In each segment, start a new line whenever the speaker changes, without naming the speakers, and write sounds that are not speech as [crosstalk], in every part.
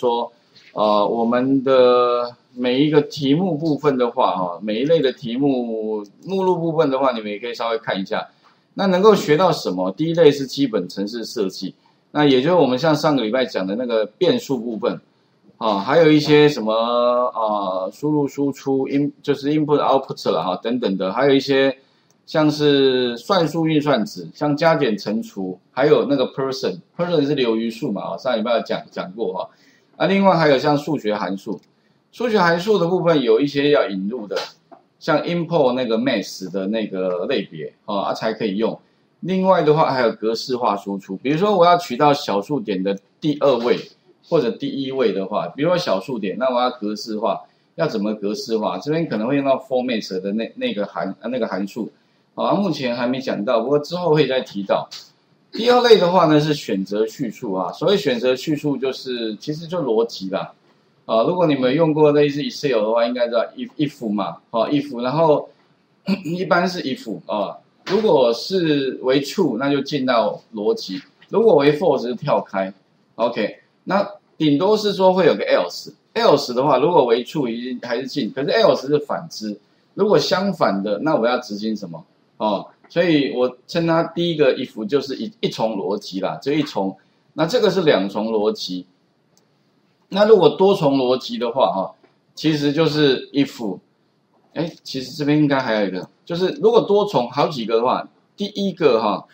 说，呃，我们的每一个题目部分的话，哈，每一类的题目目录部分的话，你们也可以稍微看一下。那能够学到什么？第一类是基本程式设计，那也就是我们像上个礼拜讲的那个变数部分，啊，还有一些什么啊，输入输出 in 就是 input output 了哈，等等的，还有一些。像是算术运算值，像加减乘除，还有那个 person，person 是流余数嘛？啊，上礼拜讲讲过哈。另外还有像数学函数，数学函数的部分有一些要引入的，像 import 那个 math 的那个类别啊，才可以用。另外的话还有格式化输出，比如说我要取到小数点的第二位或者第一位的话，比如说小数点，那我要格式化，要怎么格式化？这边可能会用到 format 的那那个函那个函数。啊，目前还没讲到，不过之后会再提到。第二类的话呢是选择叙述啊，所谓选择叙述就是其实就逻辑啦。啊，如果你们用过类似 Excel 的话，应该知道 if if 嘛，好 if，然后 [clears throat] 一般是 if 啊，如果是为 true，那就进到逻辑；如果为 false 就跳开。OK，那顶多是说会有个 else，else 的话，如果为 true 已经还是进，可是 else 是反之，如果相反的，那我要执行什么？哦，所以我称它第一个 if 就是一一重逻辑啦，就一重。那这个是两重逻辑。那如果多重逻辑的话，啊，其实就是 if。哎，其实这边应该还有一个，就是如果多重好几个的话，第一个哈，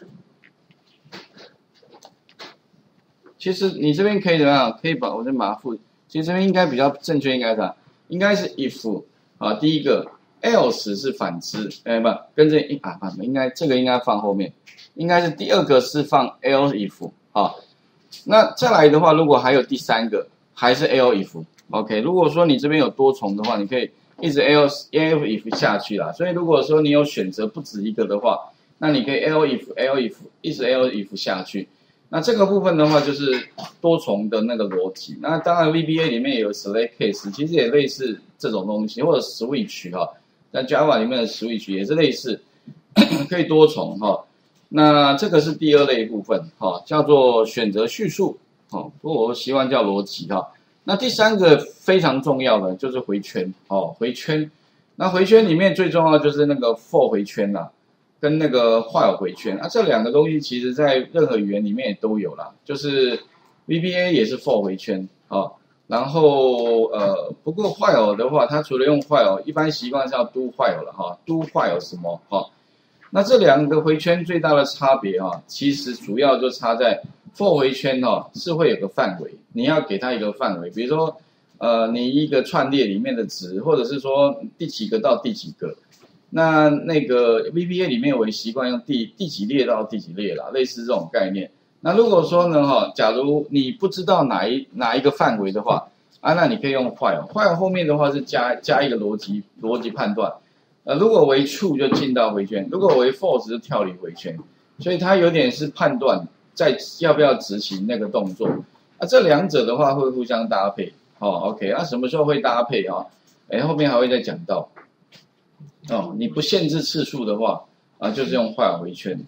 其实你这边可以怎么样？可以把我先把它复。其实这边应该比较正确，应该是应该是 if 啊，第一个。Else 是反之，哎不，跟着一啊不，应该这个应该放后面，应该是第二个是放 L If 啊。那再来的话，如果还有第三个，还是 L If OK。如果说你这边有多重的话，你可以一直 L If If 下去啦。所以如果说你有选择不止一个的话，那你可以 L If L If 一直 L If 下去。那这个部分的话就是多重的那个逻辑。那当然 VBA 里面也有 select case，其实也类似这种东西，或者 switch 哈。在 Java 里面的 switch 也是类似，[clears throat] 可以多重哈。那这个是第二类部分哈，叫做选择叙述哦。不过我希望叫逻辑哈。那第三个非常重要的就是回圈哦，回圈。那回圈里面最重要就是那个 for 回圈啦，跟那个 while 回圈啊。这两个东西其实在任何语言里面也都有啦，就是 VBA 也是 for 回圈啊。然后呃，不过 while 的话，它除了用 while，一般习惯是要 do while 了哈，do while 什么哈？那这两个回圈最大的差别哈，其实主要就差在 for 回圈哈是会有个范围，你要给它一个范围，比如说呃，你一个串列里面的值，或者是说第几个到第几个，那那个 VBA 里面我习惯用第第几列到第几列啦，类似这种概念。那如果说呢，哈，假如你不知道哪一哪一个范围的话，啊，那你可以用 while，while 后面的话是加加一个逻辑逻辑判断，呃，如果为 true 就进到回圈，如果为 false 就跳离回圈，所以它有点是判断在要不要执行那个动作，啊，这两者的话会互相搭配，哦，OK，那什么时候会搭配啊？哎，后面还会再讲到，哦，你不限制次数的话，啊，就是用 while 回圈，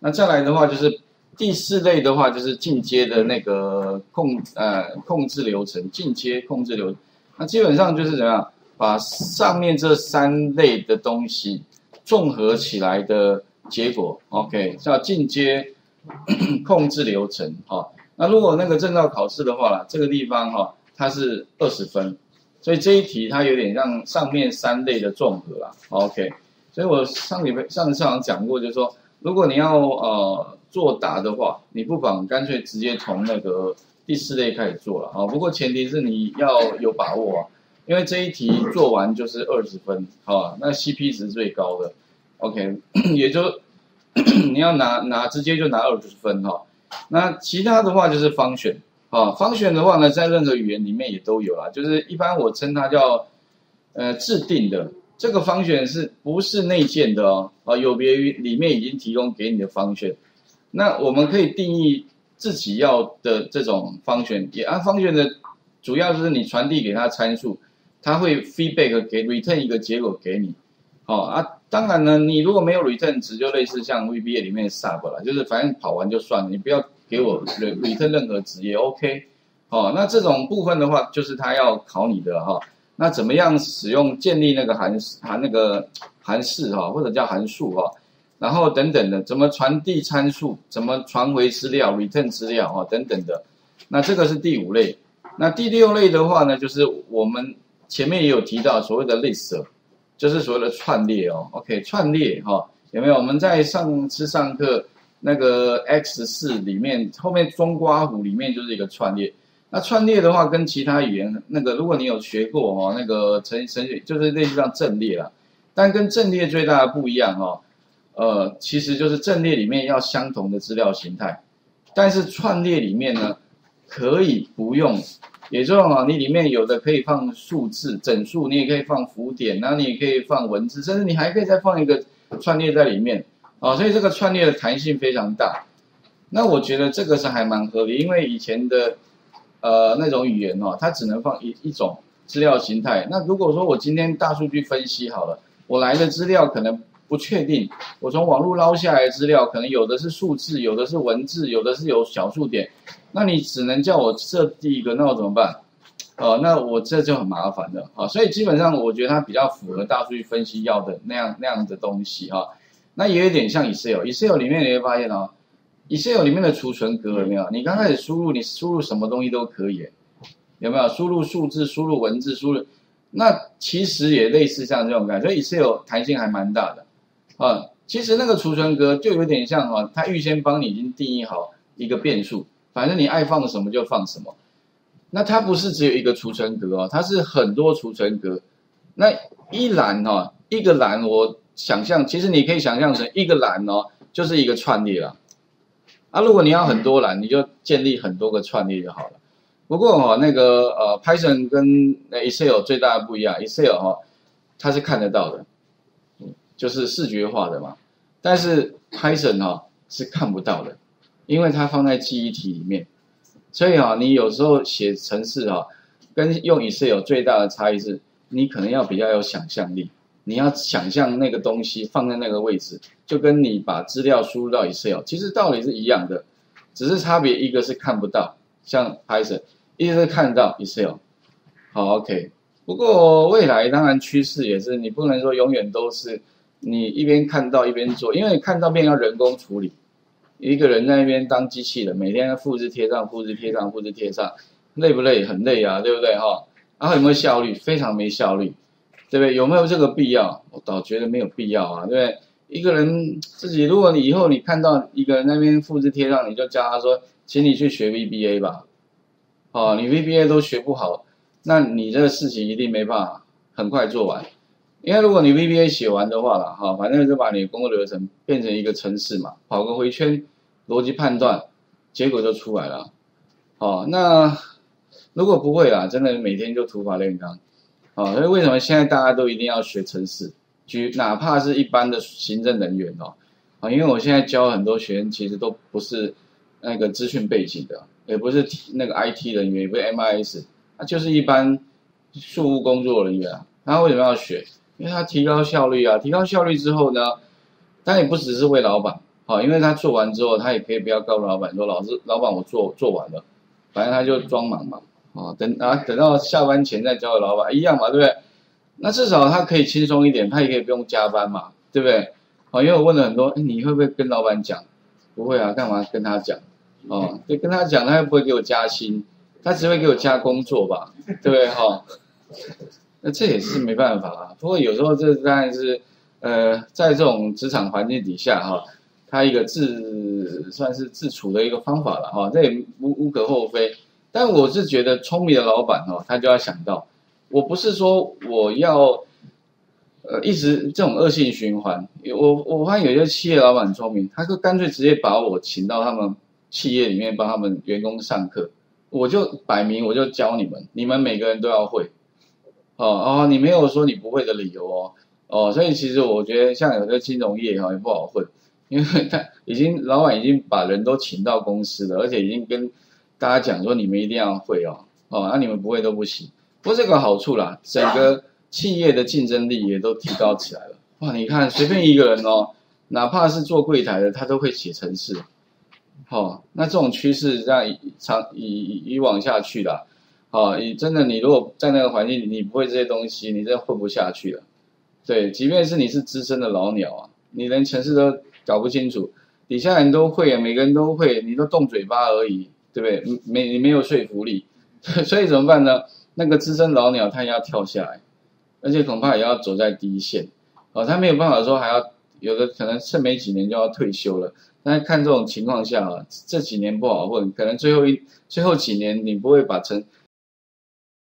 那再来的话就是。第四类的话就是进阶的那个控呃控制流程，进阶控制流，那基本上就是怎么样把上面这三类的东西综合起来的结果，OK 叫进阶 [coughs] 控制流程哈。那如果那个证照考试的话啦，这个地方哈它是二十分，所以这一题它有点像上面三类的综合啦，OK。所以我上礼拜上次好像讲过，就是说如果你要呃。作答的话，你不妨干脆直接从那个第四类开始做了啊。不过前提是你要有把握啊，因为这一题做完就是二十分啊，那 CP 值最高的，OK，也就你要拿拿直接就拿二十分哈。那其他的话就是方选啊，方选的话呢，在任何语言里面也都有啦，就是一般我称它叫呃制定的这个方选是不是内建的哦？啊，有别于里面已经提供给你的方选。那我们可以定义自己要的这种方选，也按方选的主要就是你传递给他参数，他会 feedback 给 return 一个结果给你，好啊，当然呢，你如果没有 return 值，就类似像 VBA 里面的 sub 了，就是反正跑完就算了，你不要给我 return 任何值也 OK，哦，那这种部分的话，就是他要考你的哈。那怎么样使用建立那个函函那个函式哈，或者叫函数哈，然后等等的，怎么传递参数，怎么传回资料，return 资料哈，等等的。那这个是第五类。那第六类的话呢，就是我们前面也有提到所谓的 list，就是所谓的串列哦。OK，串列哈，有没有？我们在上次上课那个 X 四里面后面中刮弧里面就是一个串列。那串列的话，跟其他语言那个，如果你有学过哦，那个程程序就是类似像阵列啦，但跟阵列最大的不一样哦，呃，其实就是阵列里面要相同的资料形态，但是串列里面呢，可以不用，也就是说你里面有的可以放数字整数，你也可以放符点，然后你也可以放文字，甚至你还可以再放一个串列在里面，啊，所以这个串列的弹性非常大。那我觉得这个是还蛮合理，因为以前的。呃，那种语言哦，它只能放一一种资料形态。那如果说我今天大数据分析好了，我来的资料可能不确定，我从网络捞下来的资料，可能有的是数字，有的是文字，有的是有小数点，那你只能叫我设计一个，那我怎么办？哦，那我这就很麻烦了啊。所以基本上我觉得它比较符合大数据分析要的那样那样的东西哈。那也有点像 Excel，Excel 里面你会发现哦。Excel 里面的储存格有没有？你刚开始输入，你输入什么东西都可以，有没有？输入数字、输入文字、输入，那其实也类似像这种感觉，所以 Excel 弹性还蛮大的啊。其实那个储存格就有点像哈，它预先帮你已经定义好一个变数，反正你爱放什么就放什么。那它不是只有一个储存格哦，它是很多储存格。那一栏哈，一个栏我想象，其实你可以想象成一个栏哦，就是一个串列了。啊，如果你要很多栏，你就建立很多个串列就好了。不过哈，那个呃，Python 跟 Excel 最大的不一样，Excel 哈，它是看得到的，就是视觉化的嘛。但是 Python 哈是看不到的，因为它放在记忆体里面。所以啊，你有时候写程式哈，跟用 Excel 最大的差异是，你可能要比较有想象力。你要想象那个东西放在那个位置，就跟你把资料输入到 Excel，其实道理是一样的，只是差别一个是看不到，像 Python，一个是看到 Excel。好，OK。不过未来当然趋势也是，你不能说永远都是你一边看到一边做，因为看到变要人工处理，一个人在那边当机器人，每天复制贴上、复制贴上、复制贴上，累不累？很累啊，对不对哈？然后有没有效率？非常没效率。对不对？有没有这个必要？我倒觉得没有必要啊，对不对？一个人自己，如果你以后你看到一个人那边复制贴上，你就教他说，请你去学 VBA 吧。哦，你 VBA 都学不好，那你这个事情一定没办法很快做完。因为如果你 VBA 写完的话了，哈，反正就把你工作流程变成一个程式嘛，跑个回圈，逻辑判断，结果就出来了。哦，那如果不会啊，真的每天就土法炼钢。啊，所以为什么现在大家都一定要学程式？举哪怕是一般的行政人员哦，啊，因为我现在教很多学生，其实都不是那个资讯背景的，也不是那个 IT 人员，也不是 MIS，他就是一般事务工作人员啊。他为什么要学？因为他提高效率啊，提高效率之后呢，他也不只是为老板，好，因为他做完之后，他也可以不要告诉老板说，老师，老板我做做完了，反正他就装忙嘛。哦，等啊，等到下班前再交给老板一样嘛，对不对？那至少他可以轻松一点，他也可以不用加班嘛，对不对？好，因为我问了很多，你会不会跟老板讲？不会啊，干嘛跟他讲？哦，就跟他讲，他又不会给我加薪，他只会给我加工作吧，对不对？哈，那这也是没办法啊。不过有时候这当然是，呃，在这种职场环境底下哈，他一个自算是自处的一个方法了哈，这也无无可厚非。但我是觉得聪明的老板哦，他就要想到，我不是说我要，呃，一直这种恶性循环。我我发现有些企业老板聪明，他就干脆直接把我请到他们企业里面帮他们员工上课，我就摆明我就教你们，你们每个人都要会，哦哦，你没有说你不会的理由哦哦，所以其实我觉得像有些金融业哈也不好混，因为他已经老板已经把人都请到公司了，而且已经跟。大家讲说你们一定要会哦，哦，那你们不会都不行。不过这个好处啦，整个企业的竞争力也都提高起来了。哇，你看随便一个人哦，哪怕是做柜台的，他都会写程式，好，那这种趋势这样长以以以往下去的，好，你真的你如果在那个环境，你不会这些东西，你真的混不下去了。对，即便是你是资深的老鸟啊，你连城市都搞不清楚，底下人都会啊，每个人都会，你都动嘴巴而已，对不对？没你没有说服力，[laughs] 所以怎么办呢？那个资深老鸟他也要跳下来，而且恐怕也要走在第一线，哦，他没有办法说还要有的可能剩没几年就要退休了。但看这种情况下啊，这几年不好混，可能最后一最后几年你不会把成